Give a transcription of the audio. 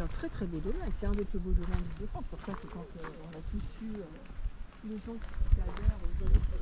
un très très beau domaine. C'est un des plus beaux domaines de France. Pour ça que quand euh, on a tous su les gens qui adhèrent aux